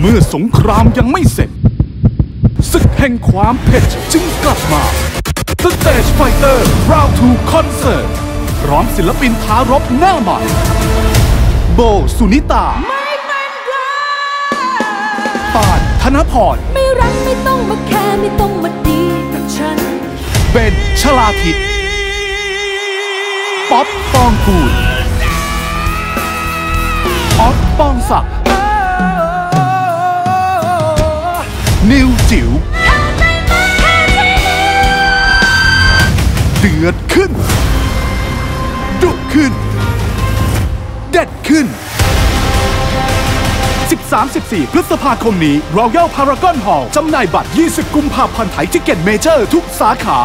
เมื่อสงครามยังไม่เสร็จศึกแห่งความเผ็ดจึงกลับมา The Stage Fighter Round 2 Concert พร้อมศิลปินท้ารบหน้าใหม่ โบสุนิตาปานธนพรไม่รักไม่ต้องมาแค่ไม่ต้องมาดีกับฉันเบนชลาทิศป๊อปปองกูลออฟปองศักดิ์ นิวจิ๋วเดือดขึ้น ดุขึ้น เด็ดขึ้น 13-14 พฤษภาคมนี้ Royal Paragon Hall จำหน่ายบัตร 20 กุมภาพันธ์ Thaiticketmajor ทุกสาขา